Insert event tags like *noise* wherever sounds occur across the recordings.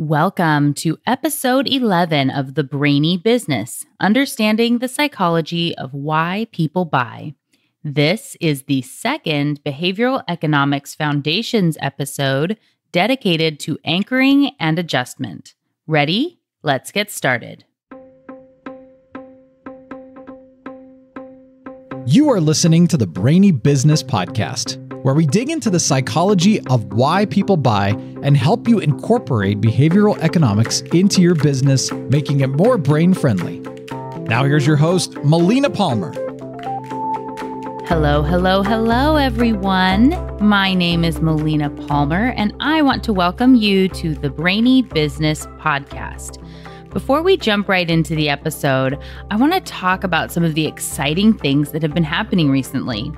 Welcome to episode 11 of The Brainy Business Understanding the Psychology of Why People Buy. This is the second Behavioral Economics Foundations episode dedicated to anchoring and adjustment. Ready? Let's get started. You are listening to the Brainy Business Podcast where we dig into the psychology of why people buy and help you incorporate behavioral economics into your business, making it more brain friendly. Now, here's your host, Melina Palmer. Hello, hello, hello, everyone. My name is Melina Palmer, and I want to welcome you to the Brainy Business Podcast. Before we jump right into the episode, I want to talk about some of the exciting things that have been happening recently.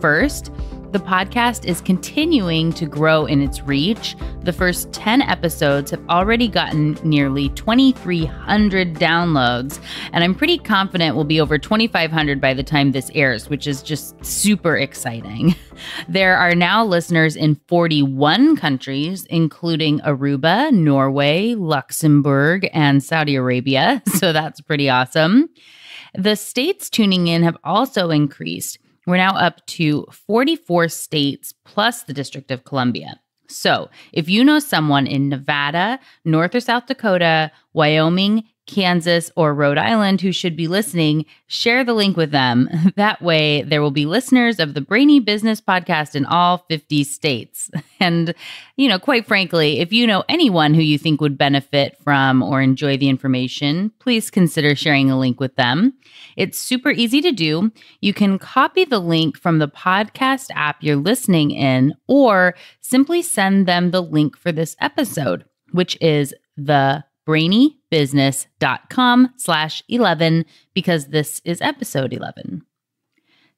First, the podcast is continuing to grow in its reach. The first 10 episodes have already gotten nearly 2,300 downloads, and I'm pretty confident we'll be over 2,500 by the time this airs, which is just super exciting. *laughs* There are now listeners in 41 countries, including Aruba, Norway, Luxembourg, and Saudi Arabia, *laughs* so that's pretty awesome. The states tuning in have also increased. We're now up to 44 states plus the District of Columbia. So, if you know someone in Nevada, North or South Dakota, Wyoming, Kansas, or Rhode Island who should be listening, share the link with them. *laughs* That way, there will be listeners of the Brainy Business Podcast in all 50 states. *laughs* And, you know, quite frankly, if you know anyone who you think would benefit from or enjoy the information, please consider sharing a link with them. It's super easy to do. You can copy the link from the podcast app you're listening in, or simply send them the link for this episode, which is the brainybusiness.com slash 11 because this is episode 11.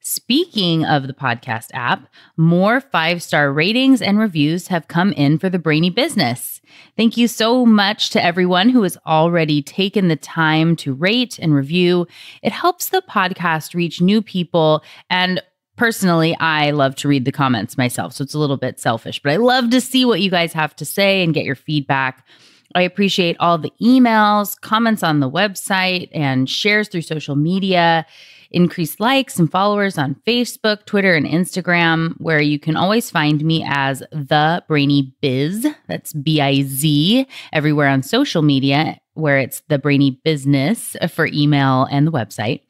Speaking of the podcast app, more five star ratings and reviews have come in for the Brainy Business. Thank you so much to everyone who has already taken the time to rate and review. It helps the podcast reach new people. And personally, I love to read the comments myself. So it's a little bit selfish, but I love to see what you guys have to say and get your feedback. I appreciate all the emails, comments on the website, and shares through social media, increased likes and followers on Facebook, Twitter, and Instagram, where you can always find me as The Brainy Biz. That's B I Z, everywhere on social media, where it's The Brainy Business for email and the website.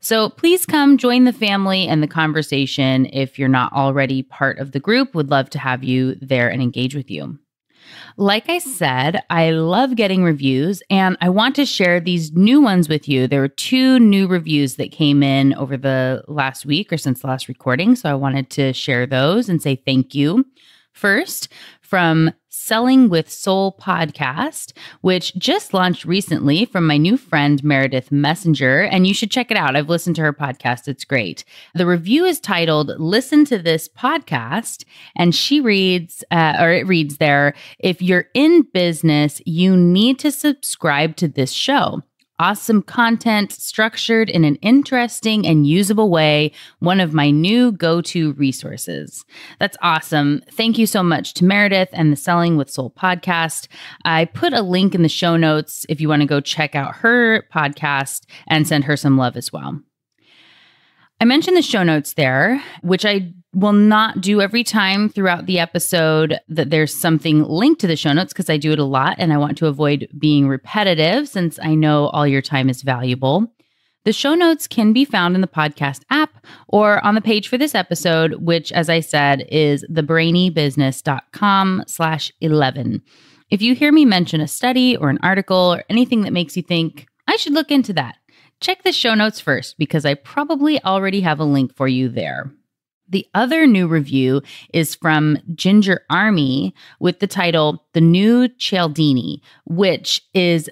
So please come join the family and the conversation if you're not already part of the group. Would love to have you there and engage with you. Like I said, I love getting reviews and I want to share these new ones with you. There were two new reviews that came in over the last week or since the last recording. So I wanted to share those and say thank you. First, from Selling with Soul podcast, which just launched recently from my new friend Meredith Messenger. And you should check it out. I've listened to her podcast, it's great. The review is titled Listen to This Podcast. And she reads, uh, or it reads there, if you're in business, you need to subscribe to this show awesome content structured in an interesting and usable way, one of my new go to resources. That's awesome. Thank you so much to Meredith and the Selling with Soul podcast. I put a link in the show notes if you want to go check out her podcast and send her some love as well. I mentioned the show notes there, which I will not do every time throughout the episode that there's something linked to the show notes because I do it a lot and I want to avoid being repetitive since I know all your time is valuable. The show notes can be found in the podcast app or on the page for this episode, which, as I said, is thebrainybusiness.com slash 11. If you hear me mention a study or an article or anything that makes you think, I should look into that, check the show notes first because I probably already have a link for you there. The other new review is from Ginger Army with the title The New Cialdini, which is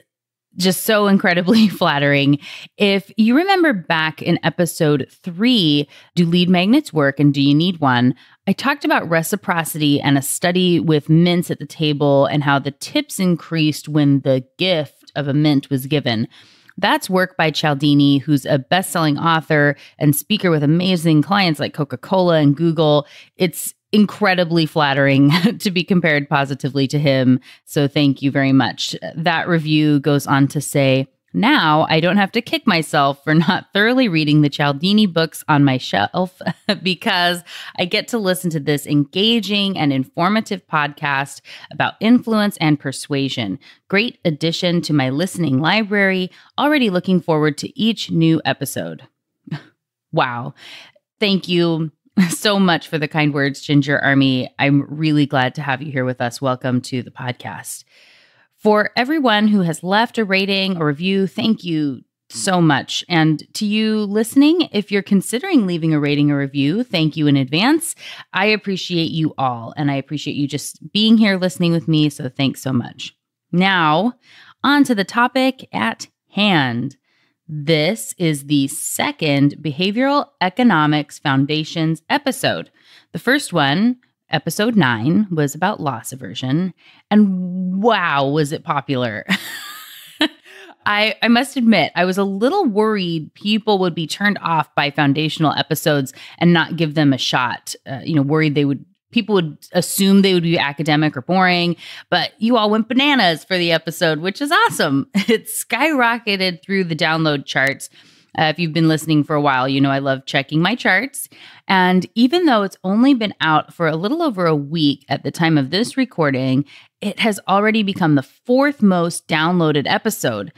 just so incredibly *laughs* flattering. If you remember back in episode three, Do Lead Magnets Work and Do You Need One? I talked about reciprocity and a study with mints at the table and how the tips increased when the gift of a mint was given. That's work by Cialdini, who's a best selling author and speaker with amazing clients like Coca Cola and Google. It's incredibly flattering *laughs* to be compared positively to him. So thank you very much. That review goes on to say, now I don't have to kick myself for not thoroughly reading the Cialdini books on my shelf *laughs* because I get to listen to this engaging and informative podcast about influence and persuasion. Great addition to my listening library. Already looking forward to each new episode. *laughs* wow. Thank you *laughs* so much for the kind words, Ginger Army. I'm really glad to have you here with us. Welcome to the podcast. For everyone who has left a rating or review, thank you so much. And to you listening, if you're considering leaving a rating or review, thank you in advance. I appreciate you all, and I appreciate you just being here listening with me. So thanks so much. Now, on to the topic at hand. This is the second Behavioral Economics Foundations episode. The first one, episode nine, was about loss aversion. And wow, was it popular! *laughs* I, I must admit, I was a little worried people would be turned off by foundational episodes and not give them a shot. Uh, you know, worried they would people would assume they would be academic or boring, but you all went bananas for the episode, which is awesome. *laughs* It skyrocketed through the download charts. Uh, if you've been listening for a while, you know I love checking my charts. And even though it's only been out for a little over a week at the time of this recording, it has already become the fourth most downloaded episode.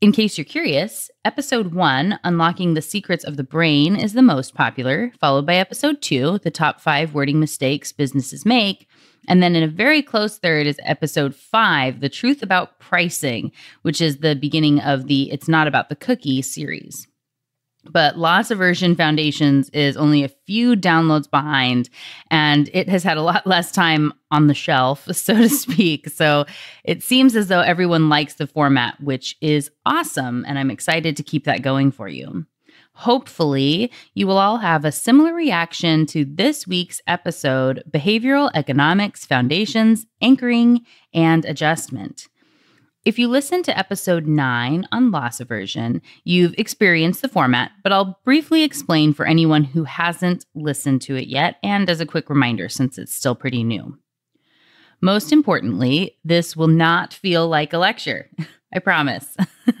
In case you're curious, episode one, Unlocking the Secrets of the Brain, is the most popular, followed by episode two, The Top Five Wording Mistakes Businesses Make. And then in a very close third is episode five, The Truth About Pricing, which is the beginning of the It's Not About the Cookie series. But Loss Aversion Foundations is only a few downloads behind, and it has had a lot *laughs* less time on the shelf, *laughs* so to speak. So it seems as though everyone likes the format, which is awesome. And I'm excited to keep that going for you. Hopefully, you will all have a similar reaction to this week's episode Behavioral Economics Foundations, Anchoring, and Adjustment. If you listen to episode 9 on loss aversion, you've experienced the format, but I'll briefly explain for anyone who hasn't listened to it yet and as a quick reminder since it's still pretty new. Most importantly, this will not feel like a lecture. *laughs* I promise. *laughs*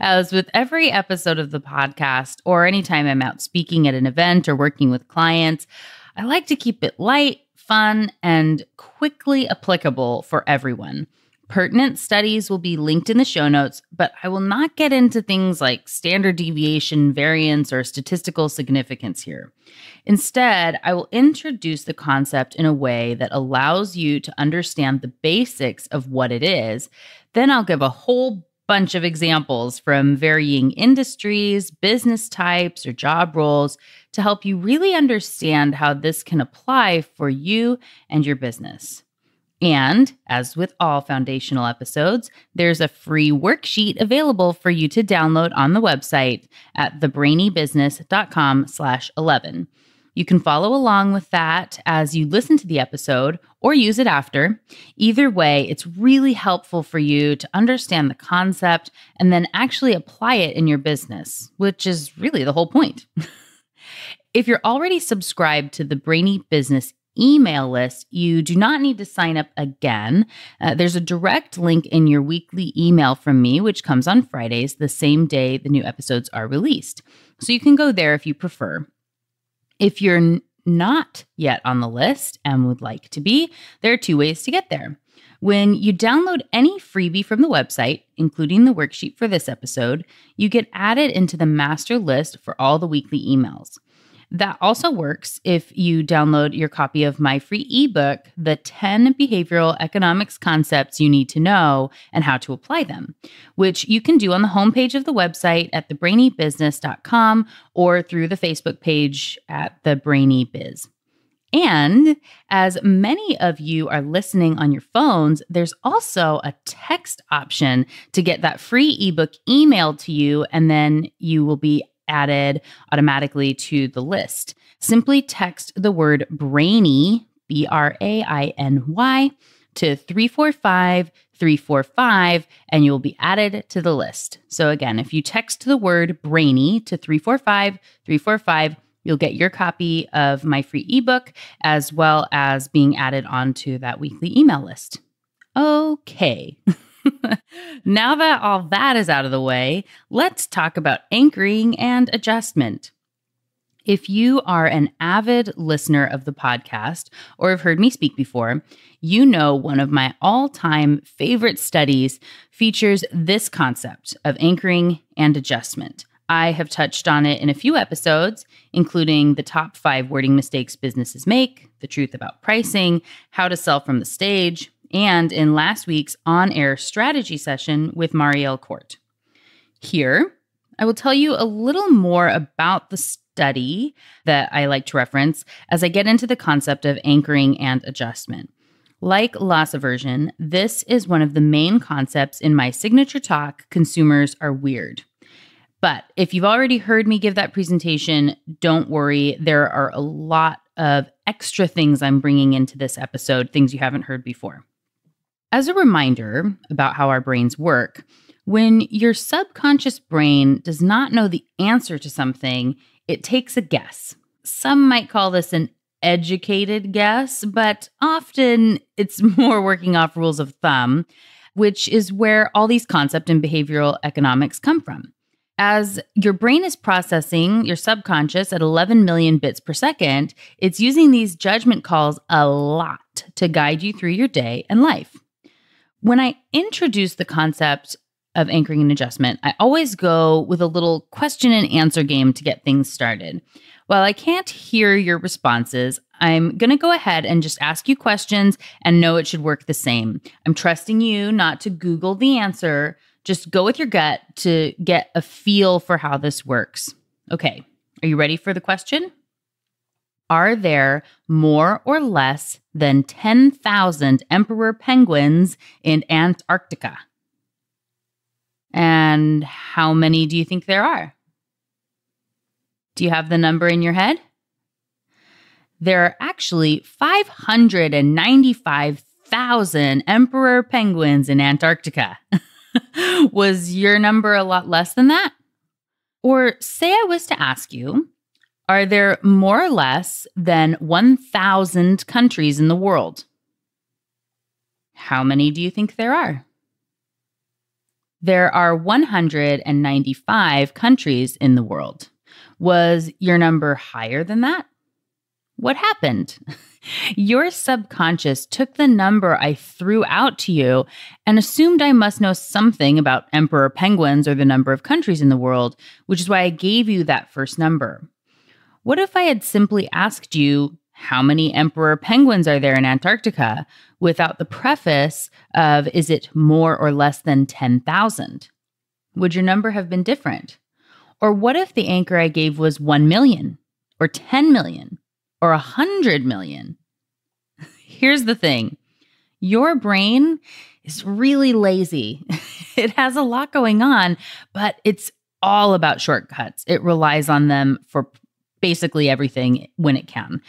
As with every episode of the podcast, or anytime I'm out speaking at an event or working with clients, I like to keep it light, fun, and quickly applicable for everyone. Pertinent studies will be linked in the show notes, but I will not get into things like standard deviation, variance, or statistical significance here. Instead, I will introduce the concept in a way that allows you to understand the basics of what it is. Then I'll give a whole bunch of examples from varying industries, business types, or job roles to help you really understand how this can apply for you and your business. And as with all foundational episodes, there's a free worksheet available for you to download on the website at thebrainybusiness.com slash 11. You can follow along with that as you listen to the episode or use it after. Either way, it's really helpful for you to understand the concept and then actually apply it in your business, which is really the whole point. *laughs* if you're already subscribed to the Brainy Business email list, you do not need to sign up again. Uh, there's a direct link in your weekly email from me, which comes on Fridays, the same day the new episodes are released. So you can go there if you prefer. If you're n- not yet on the list and would like to be, there are two ways to get there. When you download any freebie from the website, including the worksheet for this episode, you get added into the master list for all the weekly emails. That also works if you download your copy of my free ebook, The 10 Behavioral Economics Concepts You Need to Know and How to Apply Them, which you can do on the homepage of the website at thebrainybusiness.com or through the Facebook page at The Brainy Biz. And as many of you are listening on your phones, there's also a text option to get that free ebook emailed to you, and then you will be added automatically to the list. Simply text the word brainy, B R A I N Y, to 345 345 and you'll be added to the list. So again, if you text the word brainy to 345 345, You'll get your copy of my free ebook as well as being added onto that weekly email list. Okay. *laughs* *laughs* now that all that is out of the way, let's talk about anchoring and adjustment. If you are an avid listener of the podcast or have heard me speak before, you know one of my all time favorite studies features this concept of anchoring and adjustment. I have touched on it in a few episodes, including the top five wording mistakes businesses make, the truth about pricing, how to sell from the stage, and in last week's on air strategy session with Marielle Court. Here, I will tell you a little more about the study that I like to reference as I get into the concept of anchoring and adjustment. Like loss aversion, this is one of the main concepts in my signature talk Consumers Are Weird. But if you've already heard me give that presentation, don't worry. There are a lot of extra things I'm bringing into this episode, things you haven't heard before. As a reminder about how our brains work, when your subconscious brain does not know the answer to something, it takes a guess. Some might call this an educated guess, but often it's *laughs* more working off rules of thumb, which is where all these concept and behavioral economics come from. As your brain is processing your subconscious at 11 million bits per second, it's using these judgment calls a lot to guide you through your day and life. When I introduce the concept of anchoring and adjustment, I always go with a little question and answer game to get things started. While I can't hear your responses, I'm going to go ahead and just ask you questions and know it should work the same. I'm trusting you not to Google the answer. Just go with your gut to get a feel for how this works. Okay, are you ready for the question? Are there more or less than 10,000 emperor penguins in Antarctica? And how many do you think there are? Do you have the number in your head? There are actually 595,000 emperor penguins in Antarctica. *laughs* was your number a lot less than that? Or say I was to ask you, are there more or less than 1,000 countries in the world? How many do you think there are? There are 195 countries in the world. Was your number higher than that? What happened? *laughs* Your subconscious took the number I threw out to you and assumed I must know something about emperor penguins or the number of countries in the world, which is why I gave you that first number. What if I had simply asked you, how many emperor penguins are there in Antarctica without the preface of, is it more or less than 10,000? Would your number have been different? Or what if the anchor I gave was 1 million or 10 million or 100 million? *laughs* Here's the thing your brain is really lazy. *laughs* it has a lot going on, but it's all about shortcuts. It relies on them for basically everything when it can.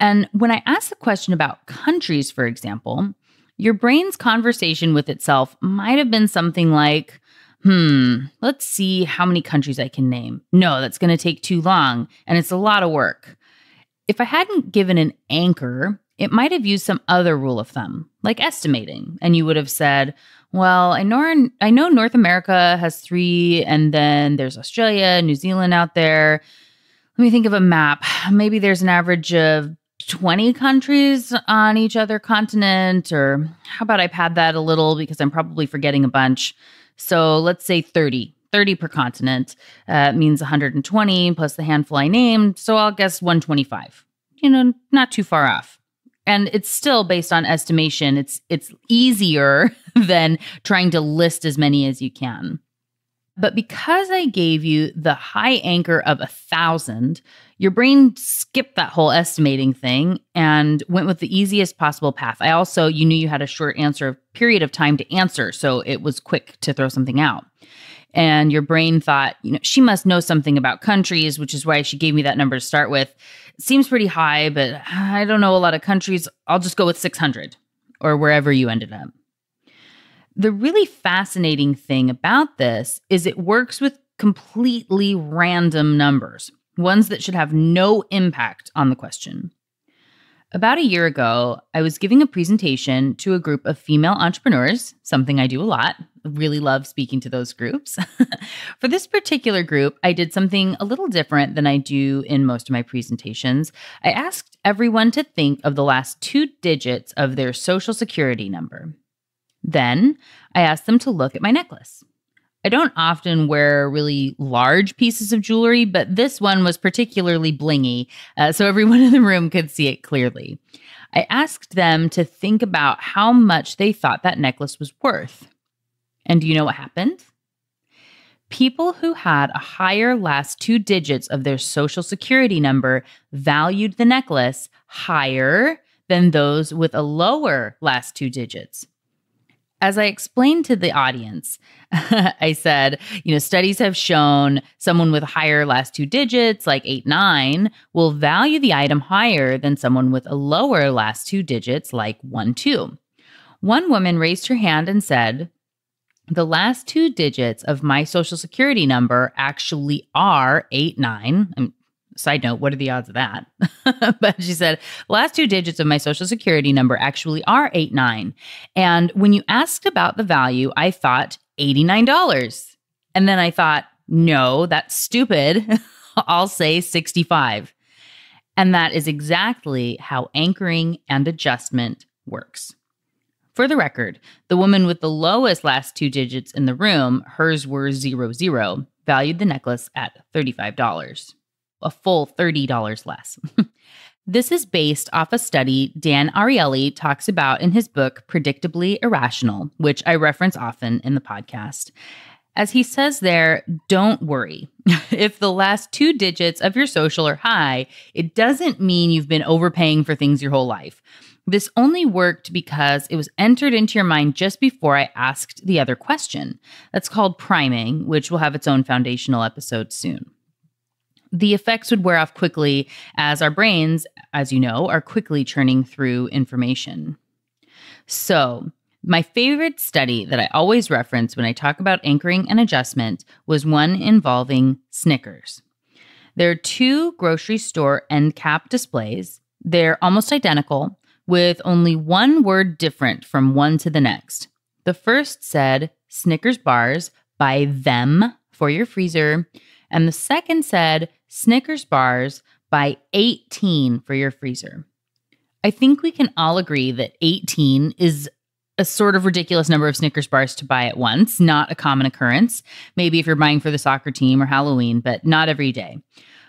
And when I ask the question about countries, for example, your brain's conversation with itself might have been something like, hmm, let's see how many countries I can name. No, that's going to take too long and it's a lot of work. If I hadn't given an anchor, it might have used some other rule of thumb, like estimating, and you would have said, well, I know I know North America has 3 and then there's Australia, New Zealand out there. Let me think of a map. Maybe there's an average of 20 countries on each other continent, or how about I pad that a little because I'm probably forgetting a bunch. So let's say 30. 30 per continent uh, means 120 plus the handful I named. So I'll guess 125. You know, not too far off. And it's still based on estimation. It's it's easier *laughs* than trying to list as many as you can. But because I gave you the high anchor of a thousand, your brain skipped that whole estimating thing and went with the easiest possible path. I also, you knew you had a short answer period of time to answer. So it was quick to throw something out. And your brain thought, you know, she must know something about countries, which is why she gave me that number to start with. Seems pretty high, but I don't know a lot of countries. I'll just go with 600 or wherever you ended up. The really fascinating thing about this is it works with completely random numbers. ones that should have no impact on the question. About a year ago, I was giving a presentation to a group of female entrepreneurs, something I do a lot. Really love speaking to those groups. *laughs* For this particular group, I did something a little different than I do in most of my presentations. I asked everyone to think of the last two digits of their social security number. Then I asked them to look at my necklace. I don't often wear really large pieces of jewelry, but this one was particularly blingy, uh, so everyone *laughs* in the room could see it clearly. I asked them to think about how much they thought that necklace was worth. And do you know what happened? People who had a higher last two digits of their social security number valued the necklace higher than those with a lower last two digits. As I explained to the audience, *laughs* I said, you know, studies have shown someone with higher last two digits, like eight, nine, will value the item higher than someone with a lower last two digits, like one, two. One woman raised her hand and said, the last two digits of my social security number actually are eight, nine. I'm Side note, what are the odds of that? *laughs* but she said, last two digits of my social security number actually are 89. And when you asked about the value, I thought $89. And then I thought, no, that's stupid. *laughs* I'll say 65. And that is exactly how anchoring and adjustment works. For the record, the woman with the lowest last two digits in the room, hers were zero zero, valued the necklace at $35 a full $30 less. *laughs* this is based off a study Dan Ariely talks about in his book, Predictably Irrational, which I reference often in the podcast. As he says there, don't worry. *laughs* if the last two digits of your social are high, it doesn't mean you've been overpaying for things your whole life. This only worked because it was entered into your mind just before I asked the other question. That's called priming, which will have its own foundational episode soon the effects would wear off quickly as our brains, as you know, are quickly churning through information. So, my favorite study that I always reference when I talk about anchoring and adjustment was one involving Snickers. There are two grocery store end cap displays. They're almost identical, with only one word different from one to the next. The first said Snickers bars buy them for your freezer, and the second said Snickers bars buy 18 for your freezer. I think we can all agree that 18 is a sort of ridiculous number of Snickers bars to buy at once, not a common occurrence. Maybe if you're buying for the soccer team or Halloween, but not every day.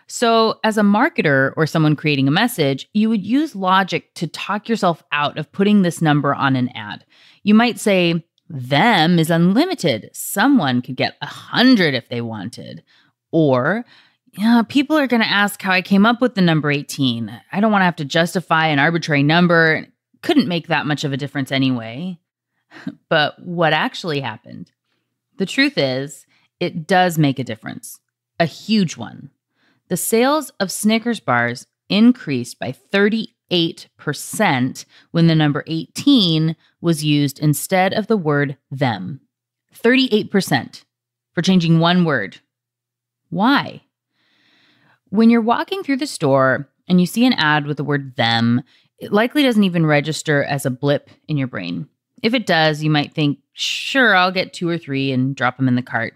So, as a marketer or someone creating a message, you would use logic to talk yourself out of putting this number on an ad. You might say, them is unlimited. Someone could get a hundred if they wanted. Or yeah, people are going to ask how I came up with the number 18. I don't want to have to justify an arbitrary number. Couldn't make that much of a difference anyway. *laughs* but what actually happened? The truth is, it does make a difference, a huge one. The sales of Snickers bars increased by 38% when the number 18 was used instead of the word them. 38% for changing one word. Why? When you're walking through the store and you see an ad with the word them, it likely doesn't even register as a blip in your brain. If it does, you might think, sure, I'll get two or three and drop them in the cart.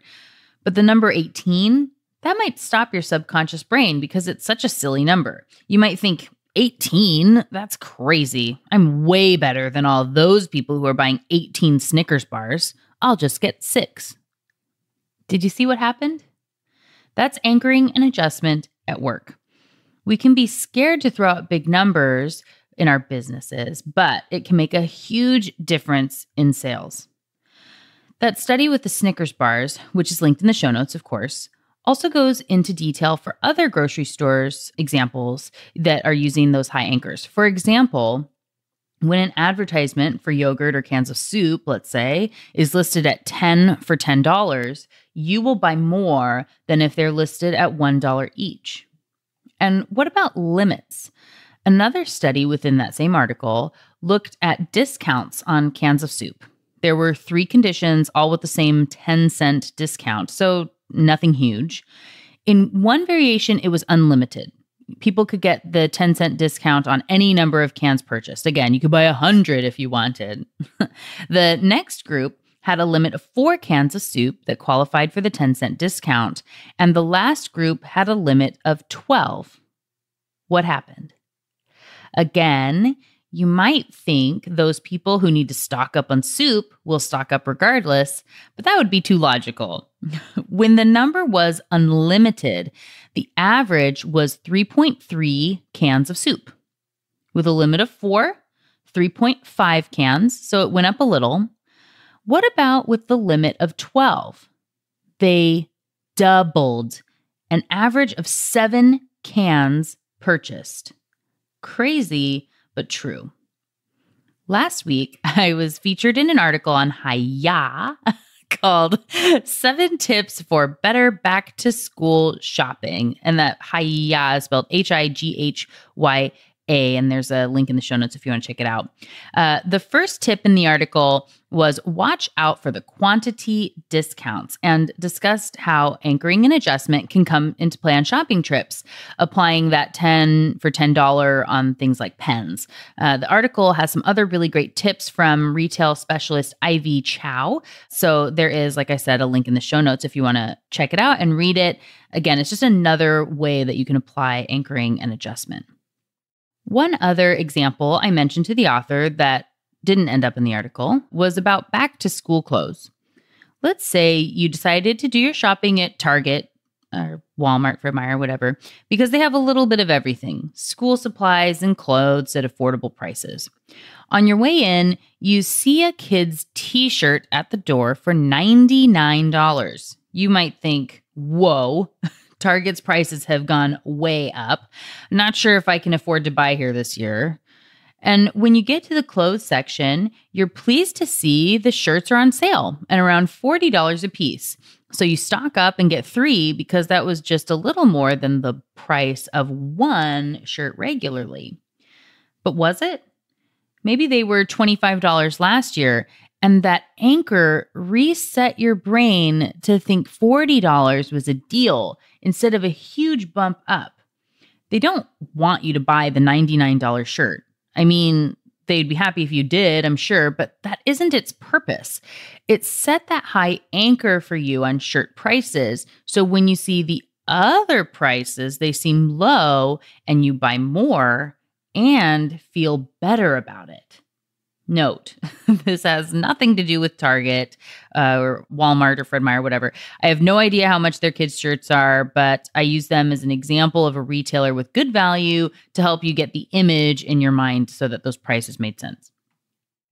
But the number 18, that might stop your subconscious brain because it's such a silly number. You might think, 18? That's crazy. I'm way better than all those people who are buying 18 Snickers bars. I'll just get six. Did you see what happened? That's anchoring and adjustment at work. We can be scared to throw out big numbers in our businesses, but it can make a huge difference in sales. That study with the Snickers bars, which is linked in the show notes, of course, also goes into detail for other grocery stores examples that are using those high anchors. For example, when an advertisement for yogurt or cans of soup, let's say, is listed at 10 for $10, you will buy more than if they're listed at $1 each. And what about limits? Another study within that same article looked at discounts on cans of soup. There were three conditions, all with the same 10 cent discount, so nothing huge. In one variation, it was unlimited. People could get the 10 cent discount on any number of cans purchased. Again, you could buy 100 if you wanted. *laughs* the next group had a limit of four cans of soup that qualified for the 10 cent discount, and the last group had a limit of 12. What happened? Again, you might think those people who need to stock up on soup will stock up regardless, but that would be too logical. *laughs* when the number was unlimited, the average was 3.3 cans of soup. With a limit of four, 3.5 cans, so it went up a little. What about with the limit of 12? They doubled an average of seven cans purchased. Crazy, but true. Last week, *laughs* I was featured in an article on HighYa *laughs* called Seven Tips for Better Back to School Shopping. And that HighYa is spelled H I G H Y a, and there's a link in the show notes if you want to check it out. Uh, the first tip in the article was watch out for the quantity discounts and discussed how anchoring and adjustment can come into play on shopping trips, applying that 10 for $10 on things like pens. Uh, the article has some other really great tips from retail specialist Ivy Chow. So there is, like I said, a link in the show notes if you want to check it out and read it. Again, it's just another way that you can apply anchoring and adjustment. One other example I mentioned to the author that didn't end up in the article was about back to school clothes. Let's say you decided to do your shopping at Target or Walmart, Fred Meyer, whatever, because they have a little bit of everything school supplies and clothes at affordable prices. On your way in, you see a kid's t shirt at the door for $99. You might think, whoa, *laughs* Target's prices have gone way up. Not sure if I can afford to buy here this year. And when you get to the clothes section, you're pleased to see the shirts are on sale and around $40 a piece. So you stock up and get three because that was just a little more than the price of one shirt regularly. But was it? Maybe they were $25 last year and that anchor reset your brain to think $40 was a deal instead of a huge bump up. They don't want you to buy the $99 shirt. I mean, they'd be happy if you did, I'm sure, but that isn't its purpose. It set that high anchor for you on shirt prices. So when you see the other prices, they seem low and you buy more and feel better about it. Note, *laughs* this has nothing to do with Target uh, or Walmart or Fred Meyer, whatever. I have no idea how much their kids' shirts are, but I use them as an example of a retailer with good value to help you get the image in your mind so that those prices made sense.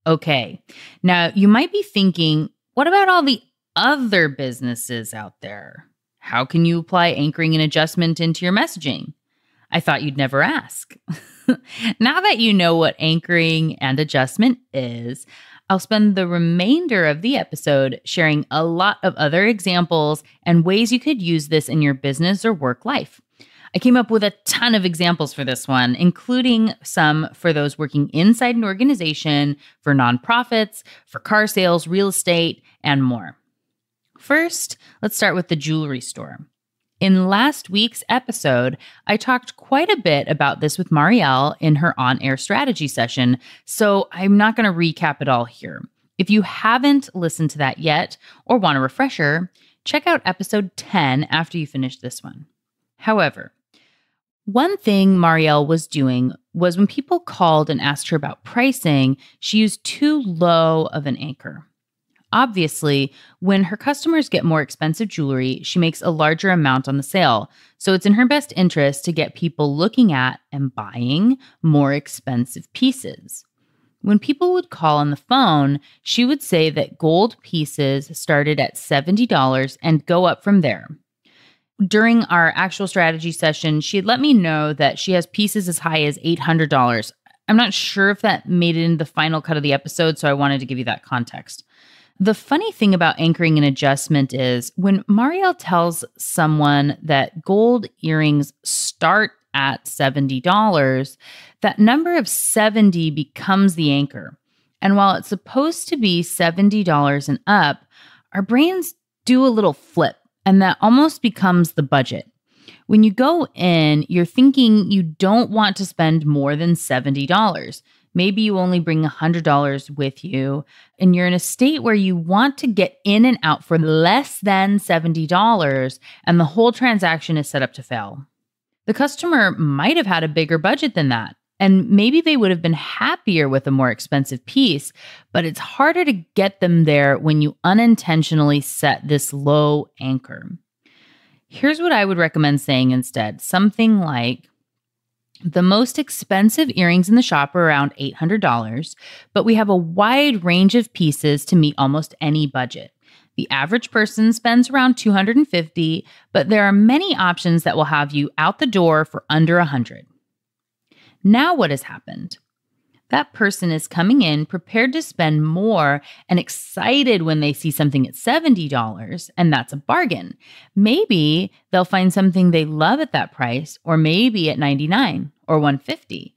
Okay, now you might be thinking, what about all the other businesses out there? How can you apply anchoring and adjustment into your messaging? I thought you'd never ask. *laughs* *laughs* now that you know what anchoring and adjustment is, I'll spend the remainder of the episode sharing a lot of other examples and ways you could use this in your business or work life. I came up with a ton of examples for this one, including some for those working inside an organization, for nonprofits, for car sales, real estate, and more. First, let's start with the jewelry store. In last week's episode, I talked quite a bit about this with Marielle in her on air strategy session, so I'm not going to recap it all here. If you haven't listened to that yet or want a refresher, check out episode 10 after you finish this one. However, one thing Marielle was doing was when people called and asked her about pricing, she used too low of an anchor. Obviously, when her customers get more expensive jewelry, she makes a larger amount on the sale. So it's in her best interest to get people looking at and buying more expensive pieces. When people would call on the phone, she would say that gold pieces started at $70 and go up from there. During our actual strategy session, she had let me know that she has pieces as high as $800. I'm not sure if that made it in the final cut of the episode, so I wanted to give you that context. The funny thing about anchoring and adjustment is when Marielle tells someone that gold earrings start at $70, that number of 70 becomes the anchor. And while it's supposed to be $70 and up, our brains do a little flip, and that almost becomes the budget. When you go in, you're thinking you don't want to spend more than $70. Maybe you only bring $100 with you, and you're in a state where you want to get in and out for less than $70, and the whole transaction is set up to fail. The customer might have had a bigger budget than that. And maybe they would have been happier with a more expensive piece, but it's harder to get them there when you unintentionally set this low anchor. Here's what I would recommend saying instead something like, the most expensive earrings in the shop are around $800, but we have a wide range of pieces to meet almost any budget. The average person spends around 250, but there are many options that will have you out the door for under 100. Now, what has happened? That person is coming in prepared to spend more and excited when they see something at $70, and that's a bargain. Maybe they'll find something they love at that price, or maybe at 99 or 150.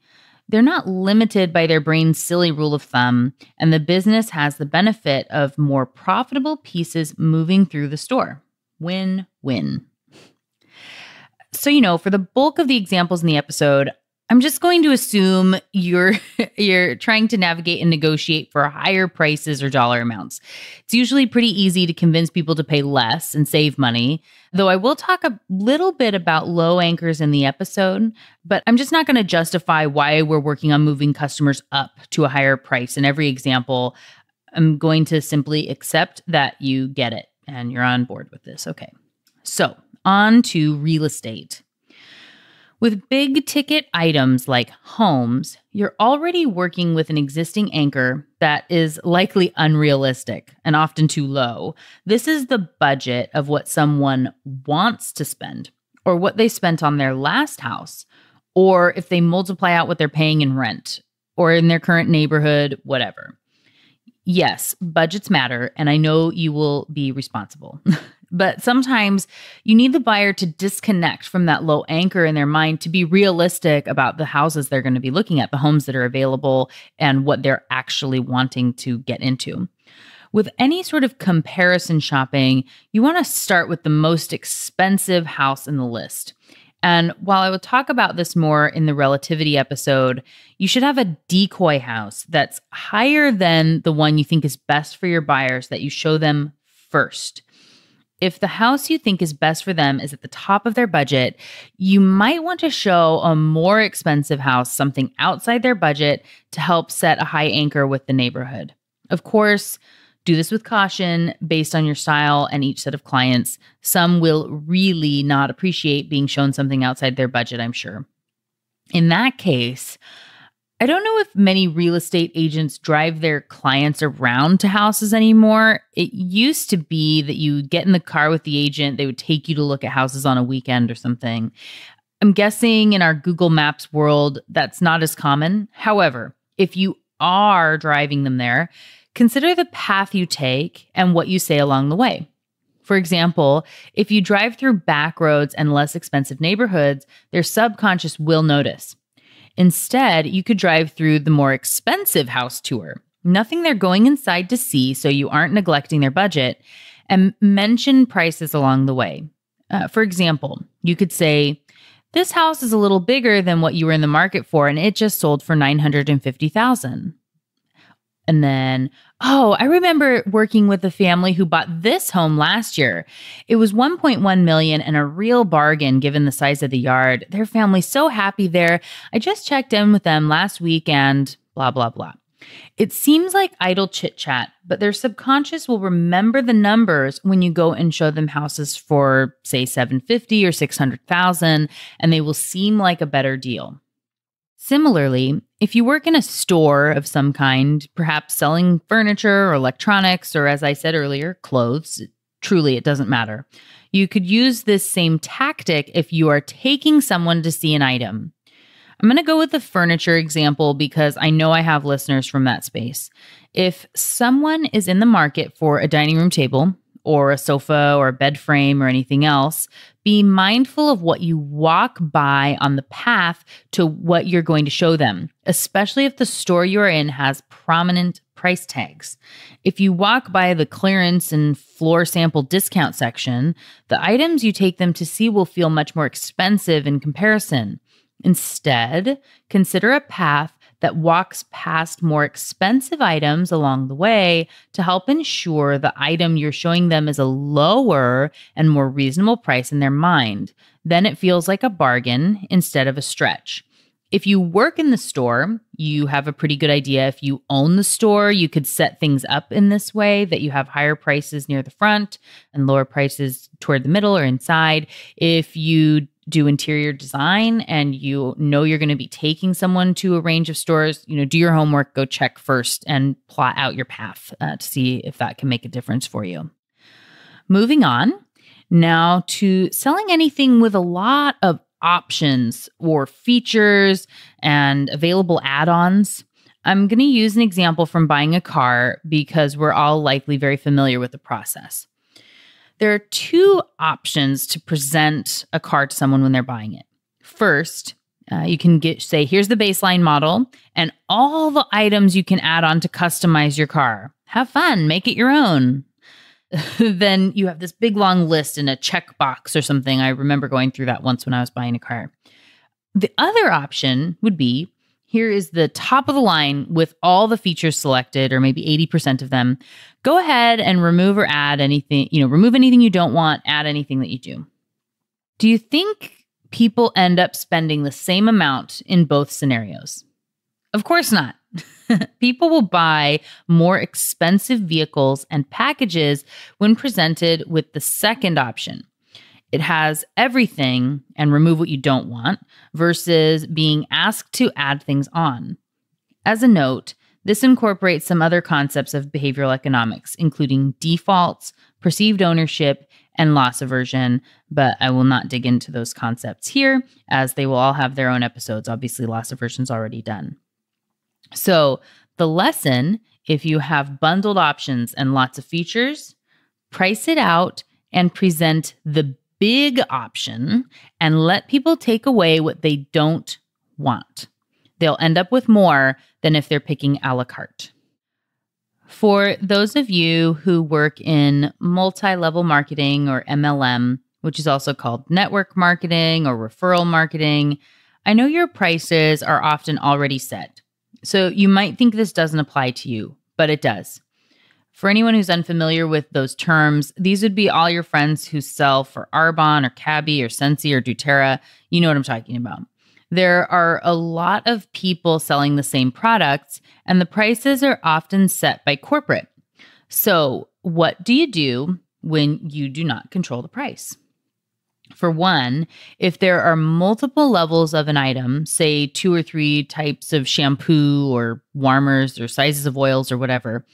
They're not limited by their brain's silly rule of thumb, and the business has the benefit of more profitable pieces moving through the store. Win win. So, you know, for the bulk of the examples in the episode, I'm just going to assume you're *laughs* you're trying to navigate and negotiate for higher prices or dollar amounts. It's usually pretty easy to convince people to pay less and save money, though I will talk a little bit about low anchors in the episode, but I'm just not going to justify why we're working on moving customers up to a higher price in every example. I'm going to simply accept that you get it and you're on board with this. Okay. So, on to real estate. With big ticket items like homes, you're already working with an existing anchor that is likely unrealistic and often too low. This is the budget of what someone wants to spend or what they spent on their last house, or if they multiply out what they're paying in rent or in their current neighborhood, whatever. Yes, budgets matter, and I know you will be responsible. *laughs* But sometimes you need the buyer to disconnect from that low anchor in their mind to be realistic about the houses they're going to be looking at, the homes that are available, and what they're actually wanting to get into. With any sort of comparison shopping, you want to start with the most expensive house in the list. And while I will talk about this more in the relativity episode, you should have a decoy house that's higher than the one you think is best for your buyers that you show them first. If the house you think is best for them is at the top of their budget, you might want to show a more expensive house something outside their budget to help set a high anchor with the neighborhood. Of course, do this with caution based on your style and each set of clients. Some will really not appreciate being shown something outside their budget, I'm sure. In that case, I don't know if many real estate agents drive their clients around to houses anymore. It used to be that you get in the car with the agent, they would take you to look at houses on a weekend or something. I'm guessing in our Google Maps world, that's not as common. However, if you are driving them there, consider the path you take and what you say along the way. For example, if you drive through back roads and less expensive neighborhoods, their subconscious will notice. Instead, you could drive through the more expensive house tour, nothing they're going inside to see, so you aren't neglecting their budget, and mention prices along the way. Uh, for example, you could say, This house is a little bigger than what you were in the market for, and it just sold for 950000 and then, oh, I remember working with a family who bought this home last year. It was 1.1 million and a real bargain given the size of the yard. Their family's so happy there. I just checked in with them last week and blah blah blah. It seems like idle chit chat, but their subconscious will remember the numbers when you go and show them houses for say 750 or 600,000 and they will seem like a better deal. Similarly, if you work in a store of some kind, perhaps selling furniture or electronics, or as I said earlier, clothes, truly it doesn't matter. You could use this same tactic if you are taking someone to see an item. I'm going to go with the furniture example because I know I have listeners from that space. If someone is in the market for a dining room table, or a sofa or a bed frame or anything else, be mindful of what you walk by on the path to what you're going to show them, especially if the store you're in has prominent price tags. If you walk by the clearance and floor sample discount section, the items you take them to see will feel much more expensive in comparison. Instead, consider a path that walks past more expensive items along the way to help ensure the item you're showing them is a lower and more reasonable price in their mind. Then it feels like a bargain instead of a stretch. If you work in the store, you have a pretty good idea. If you own the store, you could set things up in this way that you have higher prices near the front and lower prices toward the middle or inside. If you do interior design and you know you're going to be taking someone to a range of stores, you know, do your homework, go check first and plot out your path uh, to see if that can make a difference for you. Moving on now to selling anything with a lot of options or features and available add ons. I'm going to use an example from buying a car because we're all likely very familiar with the process. There are two options to present a car to someone when they're buying it. First, uh, you can get say here's the baseline model and all the items you can add on to customize your car. Have fun, make it your own. *laughs* then you have this big long list in a checkbox or something. I remember going through that once when I was buying a car. The other option would be here is the top of the line with all the features selected, or maybe 80% of them. Go ahead and remove or add anything, you know, remove anything you don't want, add anything that you do. Do you think people end up spending the same amount in both scenarios? Of course not. *laughs* people will buy more expensive vehicles and packages when presented with the second option it has everything and remove what you don't want versus being asked to add things on. As a note, this incorporates some other concepts of behavioral economics, including defaults, perceived ownership, and loss aversion, but I will not dig into those concepts here as they will all have their own episodes. Obviously, loss aversion is already done. So, the lesson if you have bundled options and lots of features, price it out and present the big option and let people take away what they don't want. They'll end up with more than if they're picking a la carte. For those of you who work in multi level marketing or MLM, which is also called network marketing or referral marketing, I know your prices are often already set. So you might think this doesn't apply to you, but it does. For anyone who's unfamiliar with those terms, these would be all your friends who sell for Arbonne or Cabi or Scentsy or doTERRA. You know what I'm talking about. There are a lot of people selling the same products, and the prices are often set by corporate. So, what do you do when you do not control the price? For one, if there are multiple levels of an item, say two or three types of shampoo or warmers or sizes of oils or whatever,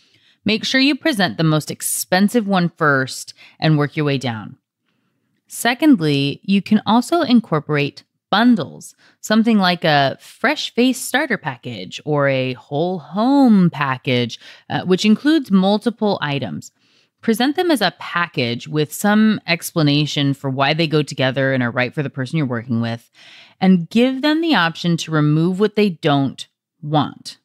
Make sure you present the most expensive one first and work your way down. Secondly, you can also incorporate bundles, something like a fresh face starter package or a whole home package, uh, which includes multiple items. Present them as a package with some explanation for why they go together and are right for the person you're working with, and give them the option to remove what they don't want.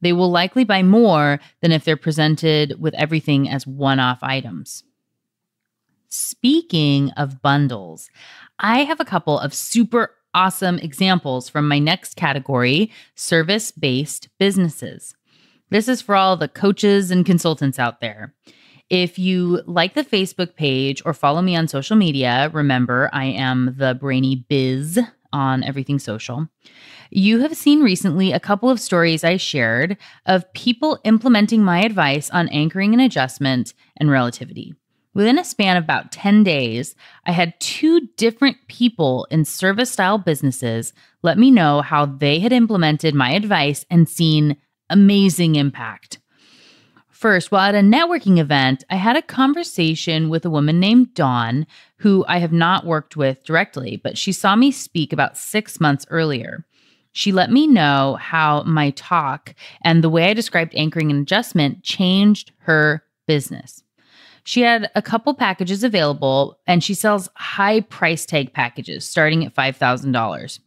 They will likely buy more than if they're presented with everything as one off items. Speaking of bundles, I have a couple of super awesome examples from my next category service based businesses. This is for all the coaches and consultants out there. If you like the Facebook page or follow me on social media, remember I am the Brainy Biz on everything social. You have seen recently a couple of stories I shared of people implementing my advice on anchoring and adjustment and relativity. Within a span of about 10 days, I had two different people in service style businesses let me know how they had implemented my advice and seen amazing impact. First, while at a networking event, I had a conversation with a woman named Dawn, who I have not worked with directly, but she saw me speak about six months earlier. She let me know how my talk and the way I described anchoring and adjustment changed her business. She had a couple packages available and she sells high price tag packages starting at $5,000.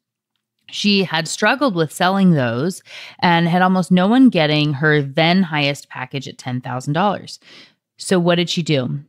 She had struggled with selling those and had almost no one getting her then highest package at $10,000. So, what did she do?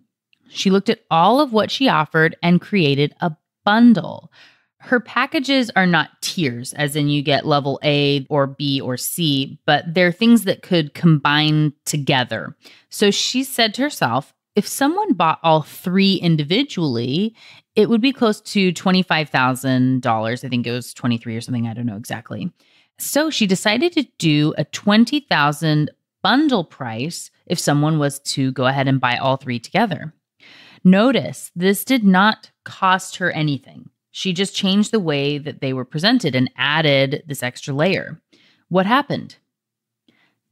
She looked at all of what she offered and created a bundle. Her packages are not tiers, as in you get level A or B or C, but they're things that could combine together. So she said to herself, if someone bought all three individually, it would be close to $25,000. I think it was 23 or something. I don't know exactly. So she decided to do a 20,000 bundle price if someone was to go ahead and buy all three together. Notice this did not cost her anything. She just changed the way that they were presented and added this extra layer. What happened?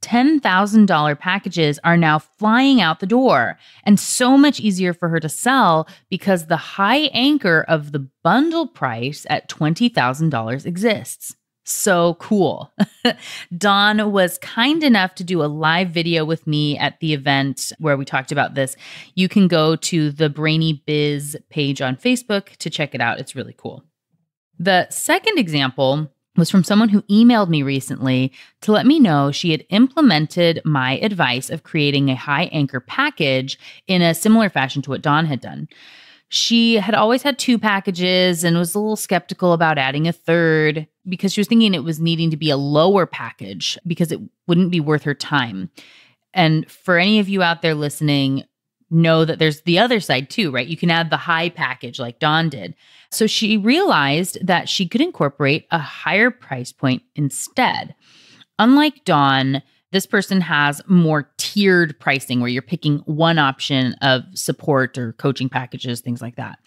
$10,000 packages are now flying out the door and so much easier for her to sell because the high anchor of the bundle price at $20,000 exists. So cool. *laughs* Dawn was kind enough to do a live video with me at the event where we talked about this. You can go to the Brainy Biz page on Facebook to check it out. It's really cool. The second example was from someone who emailed me recently to let me know she had implemented my advice of creating a high anchor package in a similar fashion to what Dawn had done. She had always had two packages and was a little skeptical about adding a third because she was thinking it was needing to be a lower package because it wouldn't be worth her time. And for any of you out there listening, know that there's the other side too, right? You can add the high package like Dawn did. So she realized that she could incorporate a higher price point instead. Unlike Dawn, this person has more tiered pricing where you're picking one option of support or coaching packages, things like that.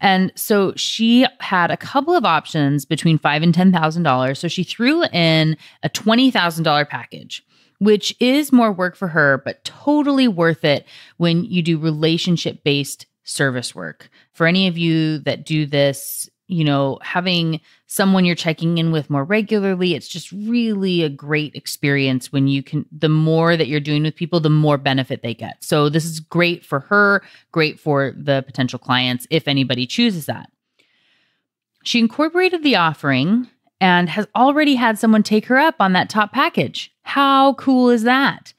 And so she had a couple of options between five and ten thousand dollars. So she threw in a twenty thousand dollar package which is more work for her, but totally worth it when you do relationship based service work. For any of you that do this, you know, having someone you're checking in with more regularly, it's just really a great experience when you can, the more that you're doing with people, the more benefit they get. So, this is great for her, great for the potential clients if anybody chooses that. She incorporated the offering and has already had someone take her up on that top package. How cool is that?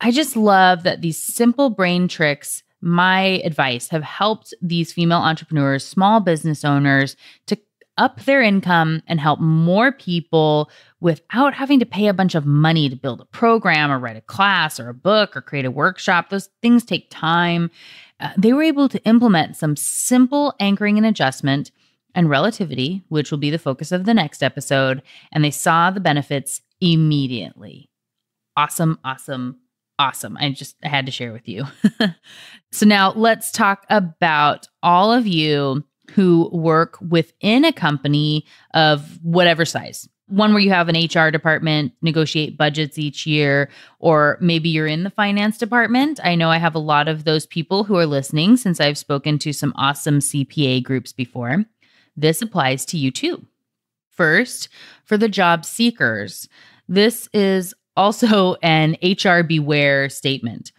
I just love that these simple brain tricks, my advice, have helped these female entrepreneurs, small business owners to up their income and help more people without having to pay a bunch of money to build a program or write a class or a book or create a workshop. Those things take time. Uh, they were able to implement some simple anchoring and adjustment and relativity, which will be the focus of the next episode, and they saw the benefits immediately. Awesome, awesome, awesome. I just had to share with you. *laughs* so now let's talk about all of you who work within a company of whatever size. One where you have an HR department, negotiate budgets each year, or maybe you're in the finance department. I know I have a lot of those people who are listening since I've spoken to some awesome CPA groups before. This applies to you too. First, for the job seekers, this is also an HR beware statement.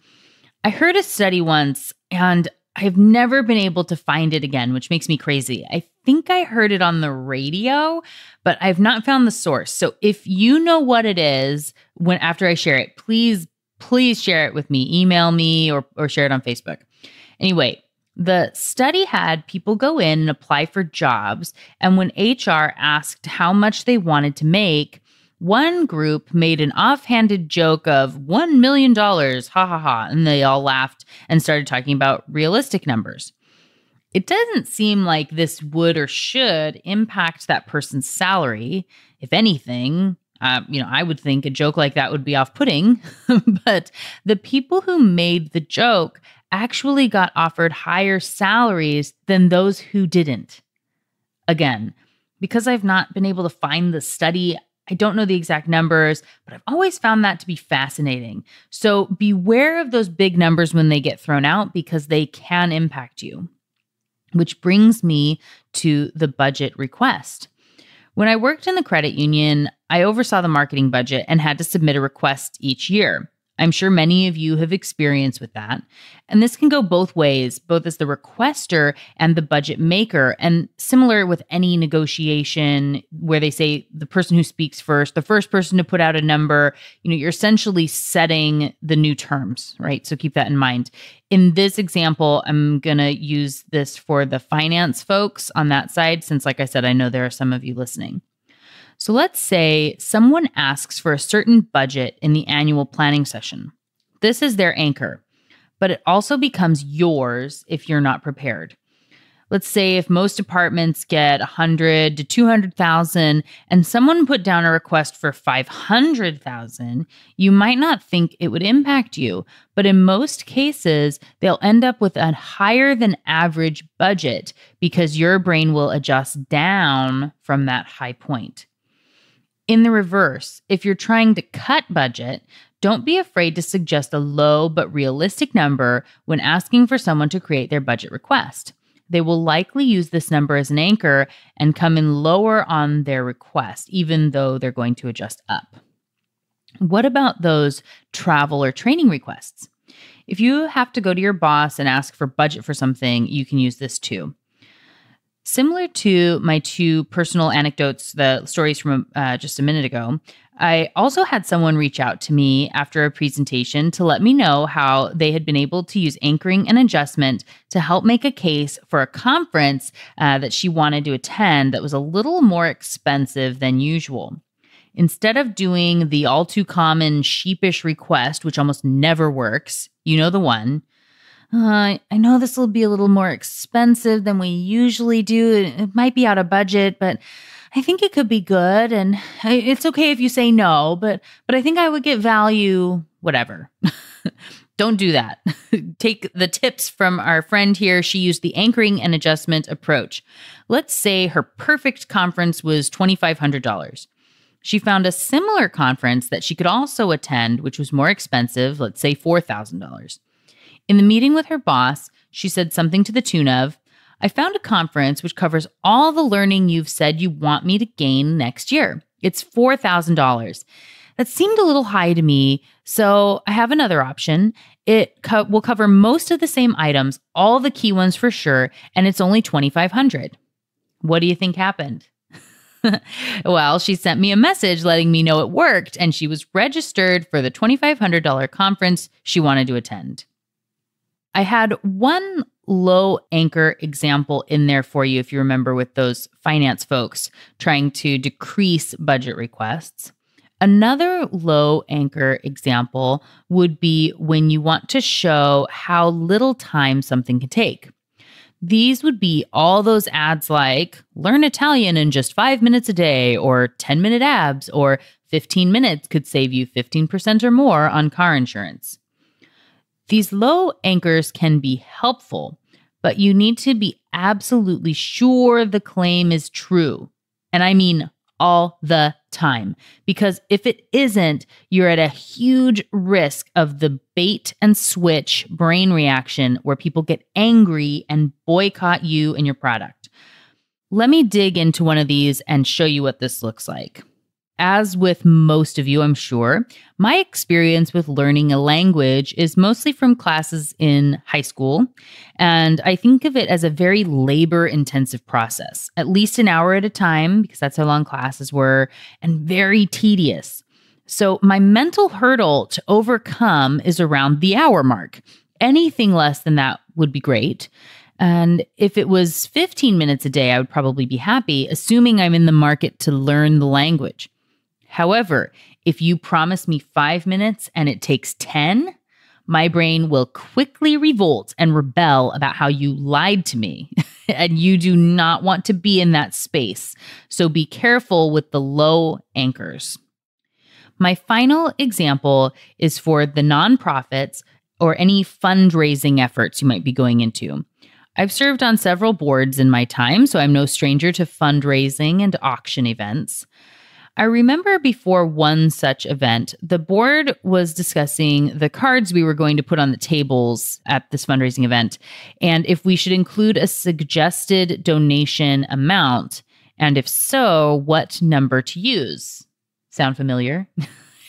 I heard a study once and I've never been able to find it again, which makes me crazy. I think I heard it on the radio, but I've not found the source. So if you know what it is when after I share it, please please share it with me. Email me or or share it on Facebook. Anyway, the study had people go in and apply for jobs, and when HR asked how much they wanted to make, one group made an offhanded joke of $1 million, ha ha ha, and they all laughed and started talking about realistic numbers. It doesn't seem like this would or should impact that person's salary. If anything, uh, you know, I would think a joke like that would be off putting, *laughs* but the people who made the joke actually got offered higher salaries than those who didn't. Again, because I've not been able to find the study, I don't know the exact numbers, but I've always found that to be fascinating. So beware of those big numbers when they get thrown out because they can impact you. Which brings me to the budget request. When I worked in the credit union, I oversaw the marketing budget and had to submit a request each year. I'm sure many of you have experience with that. And this can go both ways, both as the requester and the budget maker. And similar with any negotiation where they say the person who speaks first, the first person to put out a number, you know, you're essentially setting the new terms, right? So keep that in mind. In this example, I'm going to use this for the finance folks on that side, since, like I said, I know there are some of you listening. So let's say someone asks for a certain budget in the annual planning session. This is their anchor, but it also becomes yours if you're not prepared. Let's say if most departments get 100 to 200,000 and someone put down a request for 500,000, you might not think it would impact you, but in most cases, they'll end up with a higher than average budget because your brain will adjust down from that high point. In the reverse, if you're trying to cut budget, don't be afraid to suggest a low but realistic number when asking for someone to create their budget request. They will likely use this number as an anchor and come in lower on their request, even though they're going to adjust up. What about those travel or training requests? If you have to go to your boss and ask for budget for something, you can use this too. Similar to my two personal anecdotes, the stories from uh, just a minute ago, I also had someone reach out to me after a presentation to let me know how they had been able to use anchoring and adjustment to help make a case for a conference uh, that she wanted to attend that was a little more expensive than usual. Instead of doing the all too common sheepish request, which almost never works, you know the one, uh, I know this will be a little more expensive than we usually do. It might be out of budget, but I think it could be good. And it's okay if you say no, but but I think I would get value. Whatever. *laughs* Don't do that. *laughs* Take the tips from our friend here. She used the anchoring and adjustment approach. Let's say her perfect conference was $2,500. She found a similar conference that she could also attend, which was more expensive, let's say $4,000. In the meeting with her boss, she said something to the tune of, I found a conference which covers all the learning you've said you want me to gain next year. It's $4,000. That seemed a little high to me, so I have another option. It co- will cover most of the same items, all the key ones for sure, and it's only 2500. What do you think happened? *laughs* well, she sent me a message letting me know it worked and she was registered for the $2500 conference she wanted to attend. I had one low anchor example in there for you, if you remember, with those finance folks trying to decrease budget requests. Another low anchor example would be when you want to show how little time something can take. These would be all those ads like learn Italian in just five minutes a day, or 10 minute abs, or 15 minutes could save you 15% or more on car insurance. These low anchors can be helpful, but you need to be absolutely sure the claim is true. And I mean all the time. Because if it isn't, you're at a huge risk of the bait and switch brain reaction where people get angry and boycott you and your product. Let me dig into one of these and show you what this looks like as with most of you, I'm sure, my experience with learning a language is mostly from classes in high school. And I think of it as a very labor intensive process, at least an hour at a time, because that's how long classes were, and very tedious. So my mental hurdle to overcome is around the hour mark. Anything less than that would be great. And if it was 15 minutes a day, I would probably be happy, assuming I'm in the market to learn the language. However, if you promise me five minutes and it takes 10, my brain will quickly revolt and rebel about how you lied to me. *laughs* and you do not want to be in that space. So be careful with the low anchors. My final example is for the nonprofits or any fundraising efforts you might be going into. I've served on several boards in my time, so I'm no stranger to fundraising and auction events. I remember before one such event, the board was discussing the cards we were going to put on the tables at this fundraising event and if we should include a suggested donation amount, and if so, what number to use. Sound familiar?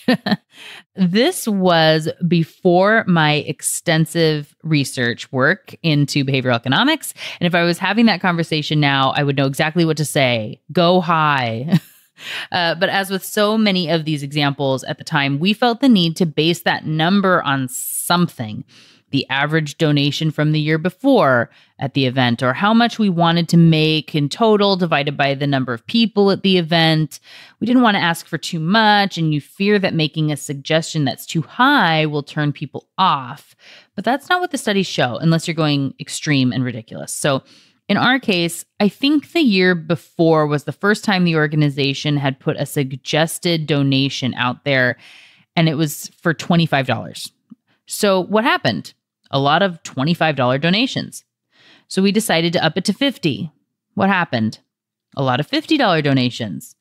*laughs* this was before my extensive research work into behavioral economics. And if I was having that conversation now, I would know exactly what to say go high. *laughs* Uh, but as with so many of these examples at the time, we felt the need to base that number on something the average donation from the year before at the event, or how much we wanted to make in total divided by the number of people at the event. We didn't want to ask for too much, and you fear that making a suggestion that's too high will turn people off. But that's not what the studies show, unless you're going extreme and ridiculous. So, in our case, I think the year before was the first time the organization had put a suggested donation out there, and it was for $25. So, what happened? a lot of $25 donations. So we decided to up it to 50. What happened? A lot of $50 donations.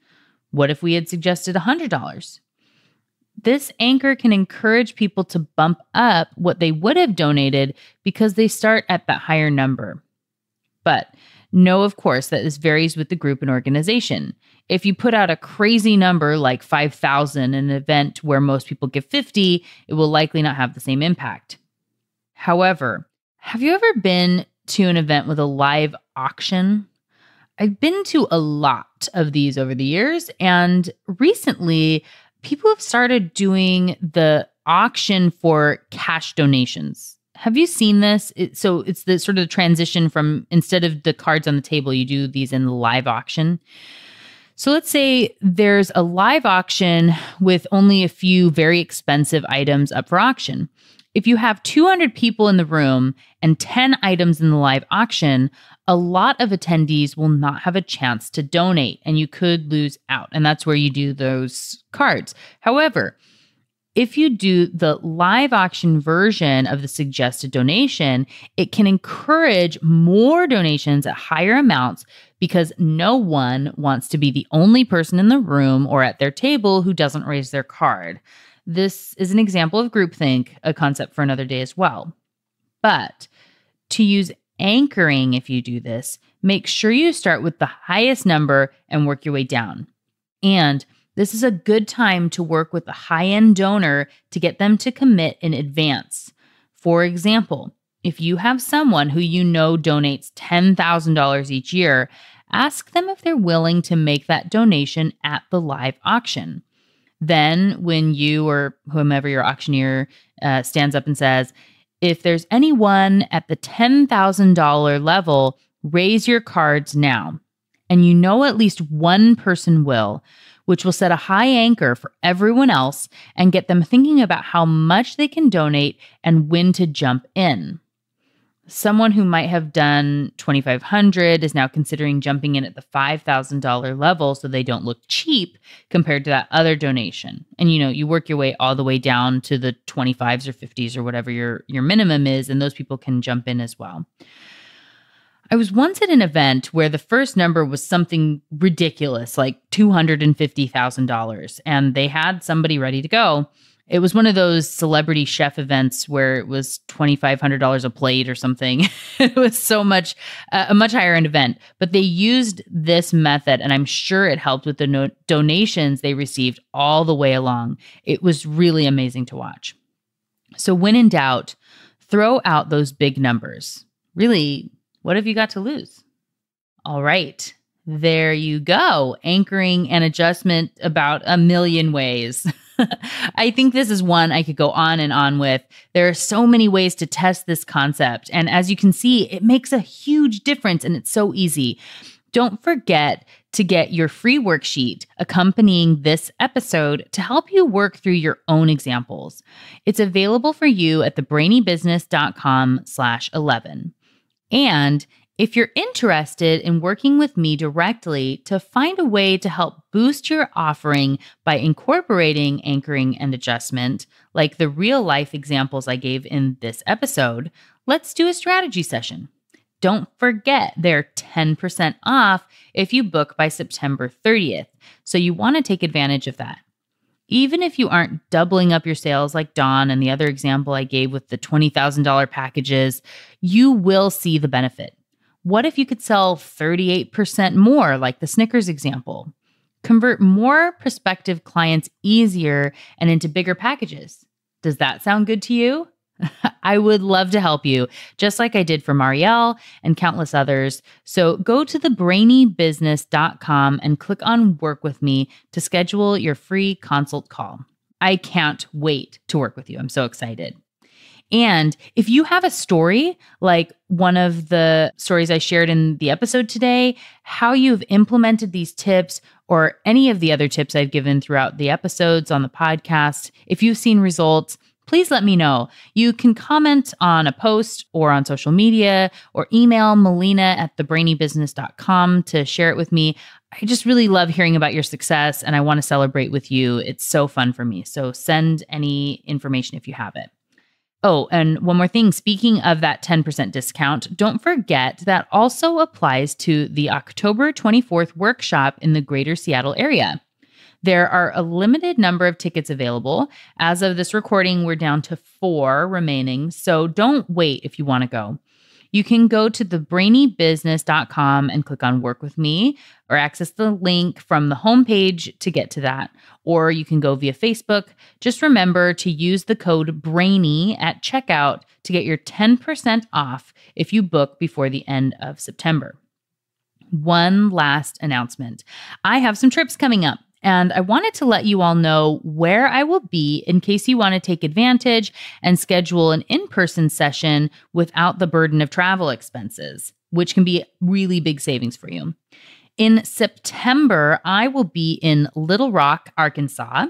What if we had suggested $100? This anchor can encourage people to bump up what they would have donated because they start at that higher number. But know, of course, that this varies with the group and organization. If you put out a crazy number like 5,000 in an event where most people give 50, it will likely not have the same impact. However, have you ever been to an event with a live auction? I've been to a lot of these over the years, and recently people have started doing the auction for cash donations. Have you seen this? It, so it's the sort of transition from instead of the cards on the table, you do these in the live auction. So let's say there's a live auction with only a few very expensive items up for auction. If you have 200 people in the room and 10 items in the live auction, a lot of attendees will not have a chance to donate and you could lose out. And that's where you do those cards. However, if you do the live auction version of the suggested donation, it can encourage more donations at higher amounts because no one wants to be the only person in the room or at their table who doesn't raise their card. This is an example of groupthink, a concept for another day as well. But to use anchoring, if you do this, make sure you start with the highest number and work your way down. And this is a good time to work with the high end donor to get them to commit in advance. For example, if you have someone who you know donates $10,000 each year, ask them if they're willing to make that donation at the live auction. Then, when you or whomever your auctioneer uh, stands up and says, if there's anyone at the $10,000 level, raise your cards now. And you know at least one person will, which will set a high anchor for everyone else and get them thinking about how much they can donate and when to jump in. Someone who might have done 2500 is now considering jumping in at the $5000 level so they don't look cheap compared to that other donation. And you know you work your way all the way down to the 25s or 50s or whatever your your minimum is and those people can jump in as well I was once at an event where the first number was something ridiculous, like $250,000, and they had somebody ready to go. It was one of those celebrity chef events where it was twenty five hundred dollars a plate or something. *laughs* it was so much uh, a much higher end event, but they used this method, and I'm sure it helped with the no- donations they received all the way along. It was really amazing to watch. So when in doubt, throw out those big numbers. Really, what have you got to lose? All right. There you go. Anchoring and adjustment about a million ways. *laughs* I think this is one I could go on and on with. There are so many ways to test this concept. And as you can see, it makes a huge difference and it's so easy. Don't forget to get your free worksheet accompanying this episode to help you work through your own examples. It's available for you at thebrainybusiness.com slash 11. And if you're interested in working with me directly to find a way to help boost your offering by incorporating anchoring and adjustment, like the real life examples I gave in this episode, let's do a strategy session. Don't forget they're 10% off if you book by September 30th. So you want to take advantage of that. Even if you aren't doubling up your sales like Dawn and the other example I gave with the $20,000 packages, you will see the benefit. What if you could sell 38% more, like the Snickers example? convert more prospective clients easier and into bigger packages. Does that sound good to you? *laughs* I would love to help you, just like I did for Marielle and countless others. So go to thebrainybusiness.com and click on Work with Me to schedule your free consult call. I can't wait to work with you. I'm so excited. And if you have a story like one of the stories I shared in the episode today, how you've implemented these tips or any of the other tips I've given throughout the episodes on the podcast, if you've seen results, please let me know. You can comment on a post or on social media or email Melina at thebrainybusiness.com to share it with me. I just really love hearing about your success and I want to celebrate with you. It's so fun for me. So send any information if you have it. Oh, and one more thing. Speaking of that 10% discount, don't forget that also applies to the October 24th workshop in the greater Seattle area. There are a limited number of tickets available. As of this recording, we're down to four remaining. So don't wait if you want to go. You can go to thebrainybusiness.com and click on work with me or access the link from the homepage to get to that. Or you can go via Facebook. Just remember to use the code BRAINY at checkout to get your 10% off if you book before the end of September. One last announcement I have some trips coming up. And I wanted to let you all know where I will be in case you want to take advantage and schedule an in person session without the burden of travel expenses, which can be really big savings for you. In September, I will be in Little Rock, Arkansas.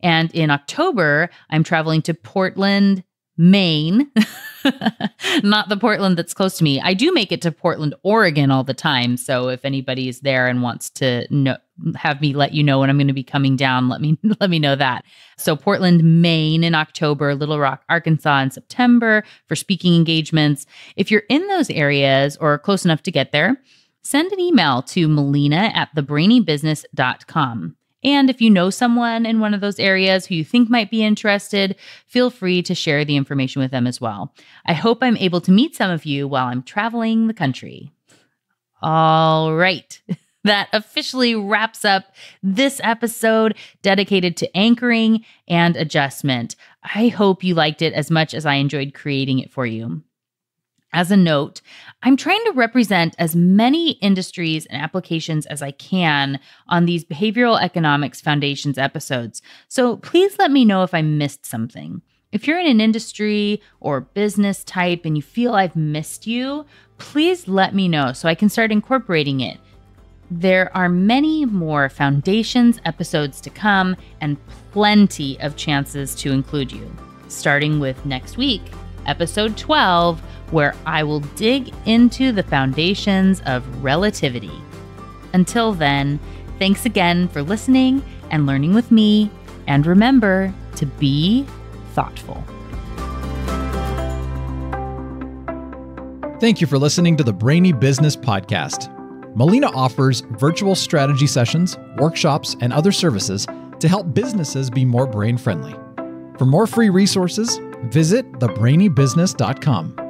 And in October, I'm traveling to Portland, Maine, *laughs* not the Portland that's close to me. I do make it to Portland, Oregon all the time. So if anybody is there and wants to know, have me let you know when I'm going to be coming down, let me *laughs* let me know that. So Portland, Maine in October, Little Rock, Arkansas in September for speaking engagements. If you're in those areas or close enough to get there, send an email to melina at thebrainybusiness.com. And if you know someone in one of those areas who you think might be interested, feel free to share the information with them as well. I hope I'm able to meet some of you while I'm traveling the country. All right. *laughs* That officially wraps up this episode dedicated to anchoring and adjustment. I hope you liked it as much as I enjoyed creating it for you. As a note, I'm trying to represent as many industries and applications as I can on these Behavioral Economics Foundations episodes. So please let me know if I missed something. If you're in an industry or business type and you feel I've missed you, please let me know so I can start incorporating it. There are many more Foundations episodes to come and plenty of chances to include you, starting with next week, episode 12 where I will dig into the foundations of relativity. Until then, thanks again for listening and learning with me, and remember to be thoughtful. Thank you for listening to the Brainy Business Podcast. Melina offers virtual strategy sessions, workshops, and other services to help businesses be more brain friendly. For more free resources, visit thebrainybusiness.com.